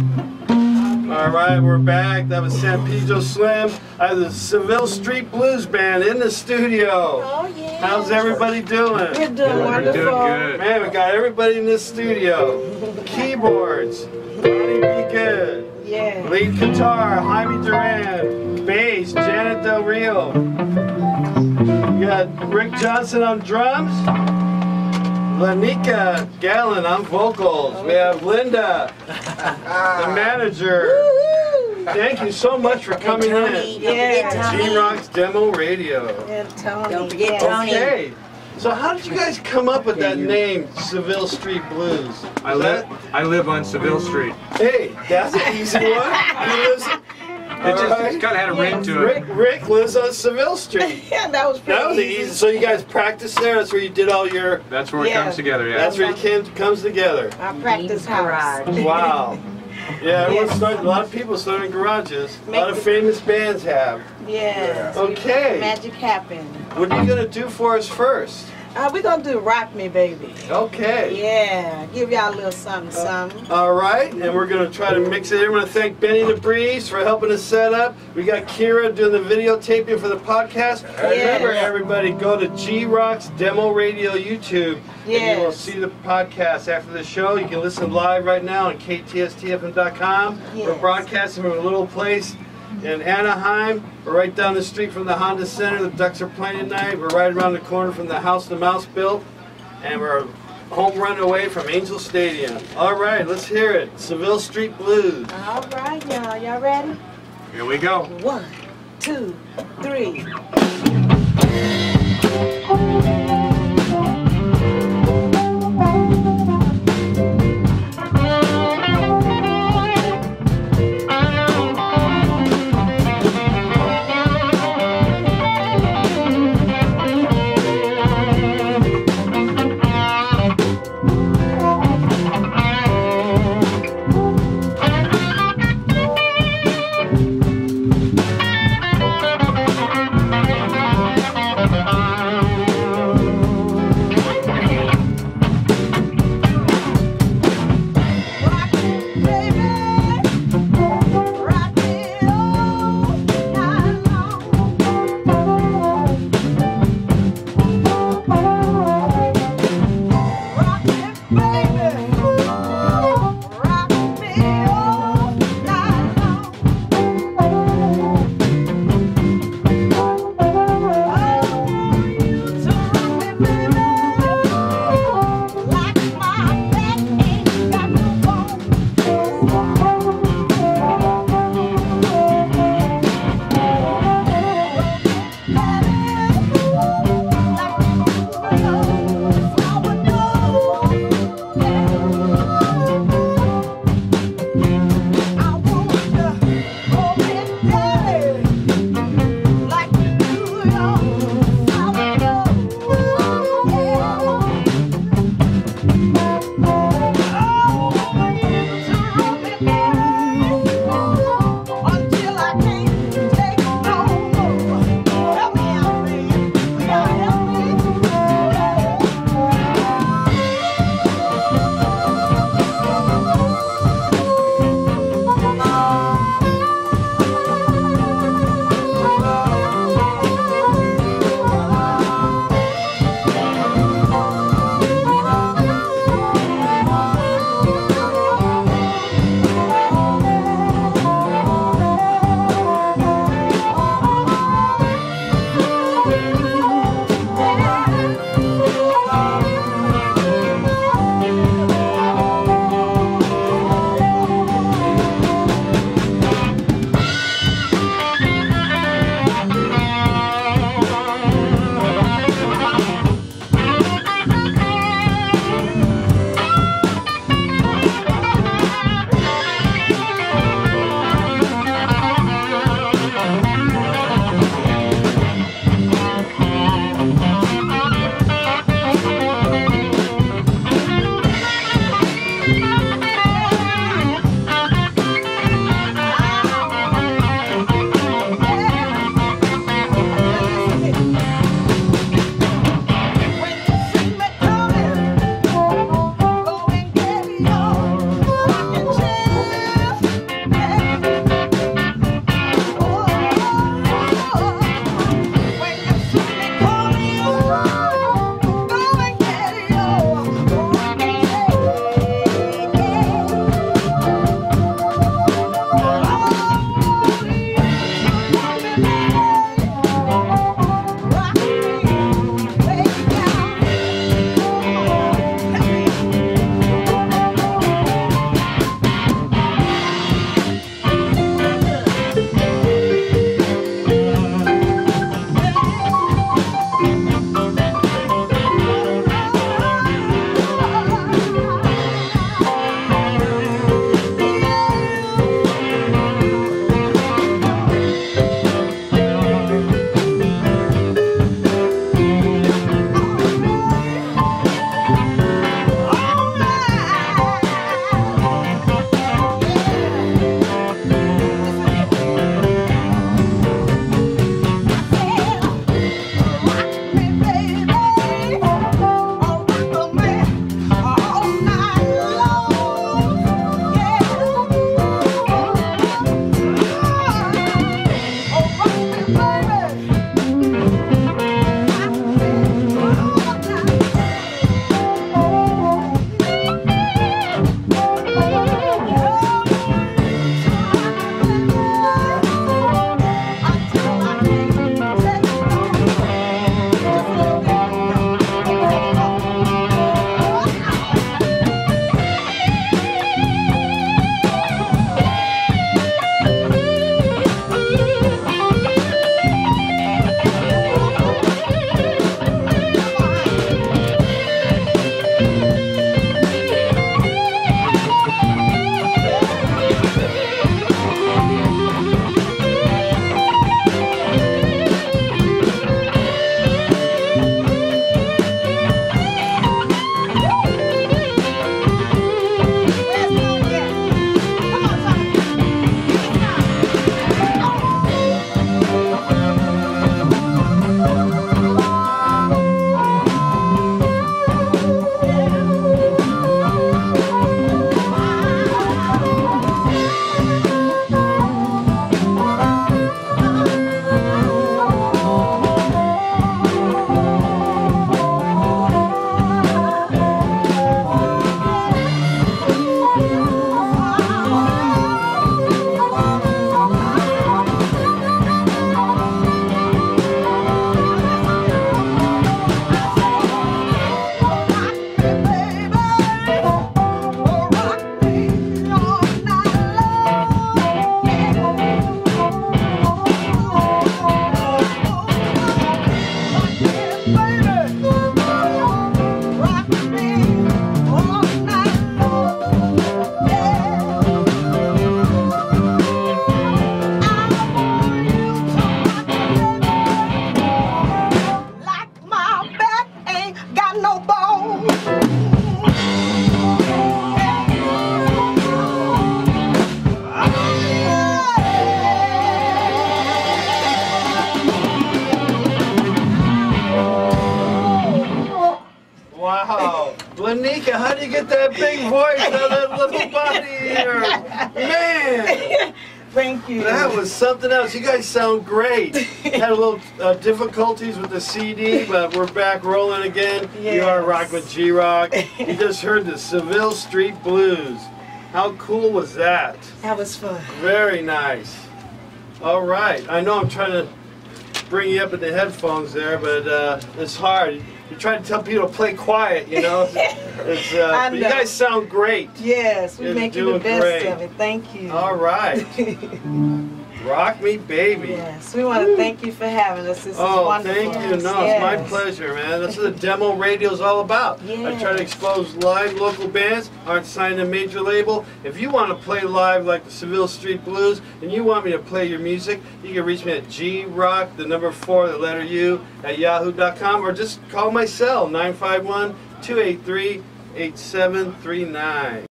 All right, we're back. That was San Pedro Slim. I have the Seville Street Blues Band in the studio. Oh, yeah. How's everybody doing? We're doing We're wonderful. doing good. Man, we got everybody in this studio. Keyboards, Ronnie B. Good. Yeah. Lead guitar, Jaime Duran. Bass, Janet Del Real. We got Rick Johnson on drums. LaNeika Gallon on vocals. We have Linda, the ah. manager. Thank you so much for coming Tony, in. don't Yeah. Tony. G Rock's Demo Radio. And Tony. Don't forget. Tony. Okay. So how did you guys come up with that name, Seville Street Blues? I live that- I live on Seville Street. Hey, that's an easy one. He lives. It just Alright. it's kind of had a ring to it. Rick lives on Seville Street. Yeah, that was pretty That was easy. easy. So you guys practiced there. That's where you did all your. That's where it comes together. Yeah. That's where it came, comes together. Our practice house. garage. Wow. Yeah, everyone Yes. started. A lot of people started in garages. A lot of the- famous bands have. Yes. Okay. Magic happened. What are you gonna do for us first? Uh, we're going to do Rock Me Baby. Okay. Yeah. Give y'all a little something, something. All right, and we're gonna try to mix it. I want to thank Benny the Breeze for helping us set up. We got Kyra doing the videotaping for the podcast. Remember, everybody, go to G Rock's Demo Radio YouTube, and you will see the podcast after the show. You can listen live right now on KTSTFM.com. We're broadcasting from a little place in Anaheim. We're right down the street from the Honda Center. The Ducks are playing tonight. We're right around the corner from the house the mouse built, and we're a home run away from Angel Stadium. All right, let's hear it. Seville Street Blues. All right, y'all. Y'all ready? Here we go. One, two, three. know. How do you get that big voice out of that little body here? Man, Thank you. that was something else. You guys sound great. Had a little uh, difficulties with the CD, but we're back rolling again. You are Yes. Rock with G Rock. You just heard the Seville Street Blues. How cool was that? That was fun. Very nice. All right. I know I'm trying to bring you up in the headphones there, but uh, it's hard. You try to tell people to play quiet, you know. It's, uh, but you guys sound great. Yes, we You're make you the best great. of it. Thank you. All right. Rock me, baby. Yes, we want to thank you for having us. This is Oh, wonderful. thank you. No, it's my pleasure, man. That's what the demo radio is all about. Yes. I try to expose live local bands, aren't signed to a major label. If you want to play live like the Seville Street Blues, and you want me to play your music, you can reach me at grock, the number four, the letter U, at yahoo.com, or just call my cell, 951 283 8739.